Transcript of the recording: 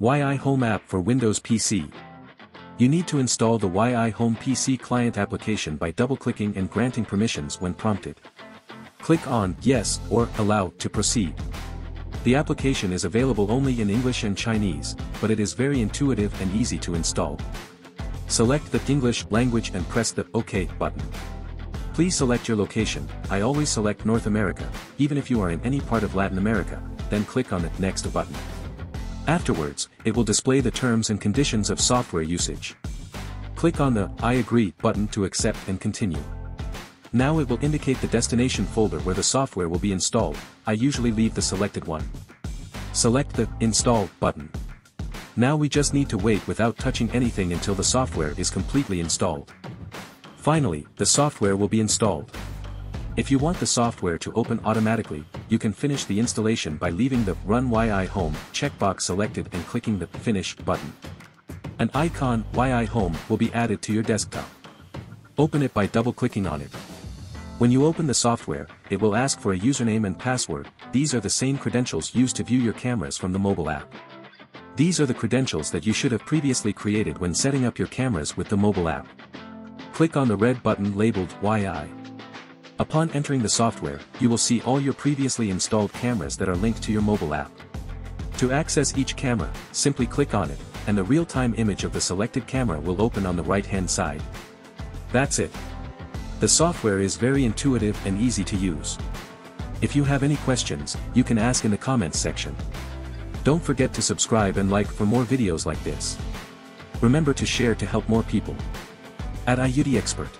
YI Home app for Windows PC. You need to install the YI Home PC client application by double-clicking and granting permissions when prompted. Click on Yes or Allow to proceed. The application is available only in English and Chinese, but it is very intuitive and easy to install. Select the English language and press the OK button. Please select your location, I always select North America, even if you are in any part of Latin America, then click on the Next button. Afterwards, it will display the terms and conditions of software usage. Click on the I agree button to accept and continue. Now it will indicate the destination folder where the software will be installed, I usually leave the selected one. Select the Install button. Now we just need to wait without touching anything until the software is completely installed. Finally, the software will be installed. If you want the software to open automatically, you can finish the installation by leaving the Run YI Home checkbox selected and clicking the Finish button. An icon YI Home will be added to your desktop. Open it by double-clicking on it. When you open the software, it will ask for a username and password, these are the same credentials used to view your cameras from the mobile app. These are the credentials that you should have previously created when setting up your cameras with the mobile app. Click on the red button labeled YI. Upon entering the software, you will see all your previously installed cameras that are linked to your mobile app. To access each camera, simply click on it, and the real-time image of the selected camera will open on the right-hand side. That's it. The software is very intuitive and easy to use. If you have any questions, you can ask in the comments section. Don't forget to subscribe and like for more videos like this. Remember to share to help more people. At Ayuda Expert.